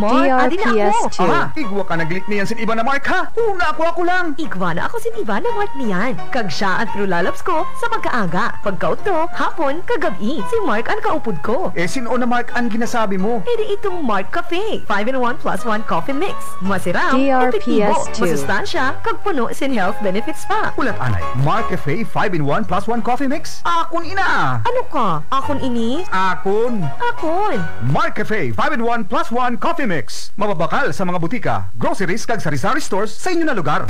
Mark, adi na ako. DRPS2. Aha, igwa ka naglit niyan sin iba na Mark ha. Una ako ako lang. Igwa na ako si Iba na Mark niyan. Kag siya at through lalabs ko sa pagkaaga. Pagkaot to, hapon, kagabi. Si Mark ang kaupod ko. Eh, sino na Mark ang ginasabi mo? Edi itong Mark Cafe. 5-in-1 plus 1 coffee mix. Masiram, DRPS2. epektibo, masustansya, kag puno sin health benefits pa. Ulat anay, Mark Cafe 5-in-1 plus 1 coffee mix? Akon ina! Ano ka? Akon ini? Akon! Akon. Mark Cafe 5-in-1 plus 1 coffee mix. Mababakal sa mga butika, groceries kag sari-sari stores sa inyo na lugar.